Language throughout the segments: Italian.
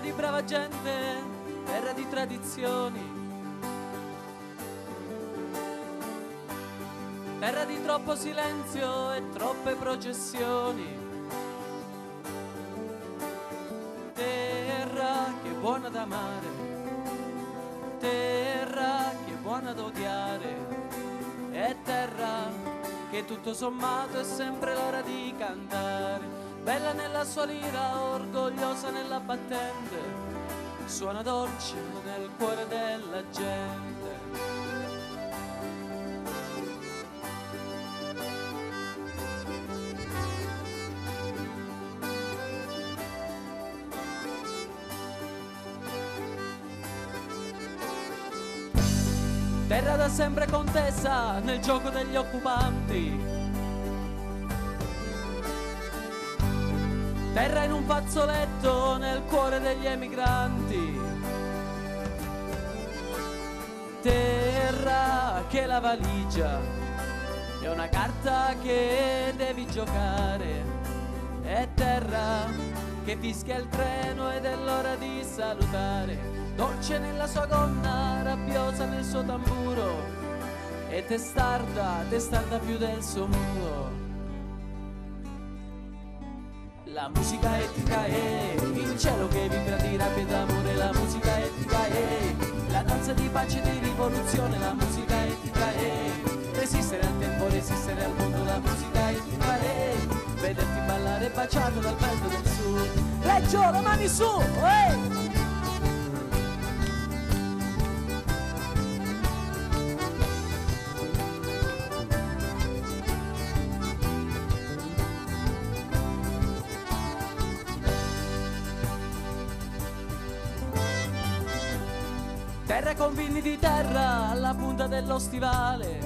Di brava gente, terra di tradizioni. Terra di troppo silenzio e troppe processioni. Terra che è buona da amare, terra che è buona da odiare. E terra che tutto sommato è sempre l'ora di cantare. Bella nella sua lira, orgogliosa nella battente, suona dolce nel cuore della gente. Terra da sempre contesa nel gioco degli occupanti. Terra in un fazzoletto nel cuore degli emigranti. Terra che la valigia è una carta che devi giocare. È terra che fischia il treno ed è l'ora di salutare. Dolce nella sua gonna, rabbiosa nel suo tamburo. E testarda, testarda più del suo muro. La musica etica è il cielo che vibra di rabbia e d'amore, la musica etica è la danza di pace e di rivoluzione, la musica etica è resistere al tempo, resistere al mondo, la musica etica è vederti ballare baciato dal vento del sud. Reggio, le mani su! eh! Terra con vini di terra alla punta dello stivale.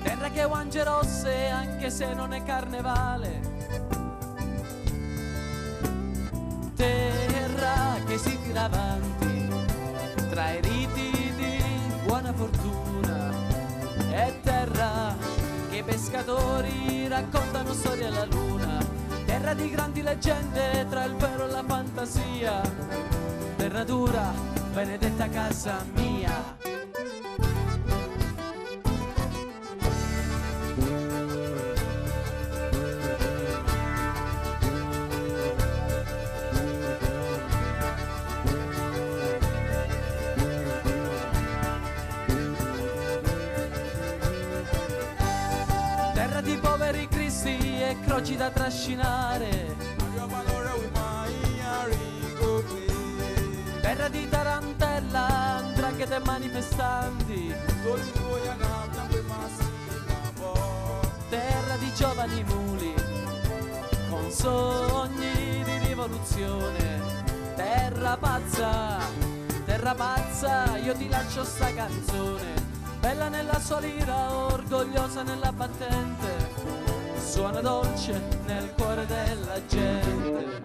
Terra che guange rosse anche se non è carnevale. Terra che si tira avanti tra i riti di buona fortuna. E terra che i pescatori raccontano storie alla luna terra di grandi leggende tra il vero e la fantasia, terra dura, benedetta casa mia. Terra di poveri cristi e croci da trascinare. Terra di tarantella, andranghete e manifestanti. Terra di giovani muli, con sogni di rivoluzione. Terra pazza, terra pazza, io ti lascio sta canzone. Bella nella sua lira, orgogliosa nella battente, suona dolce nel cuore della gente.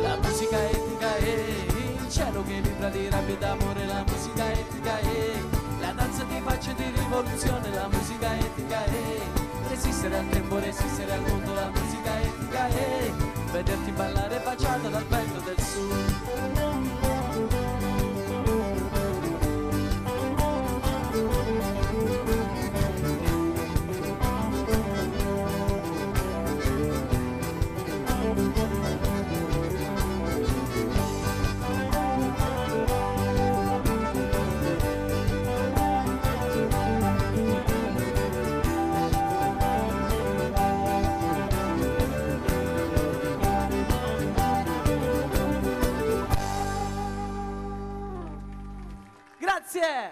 La musica etica è il cielo che vibra di rabbia e d'amore, la musica etica è la danza di pace e di rivoluzione, la musica etica è resistere al tempo, resistere al mondo, la musica etica è vederti ballare baciata dal vento 谢谢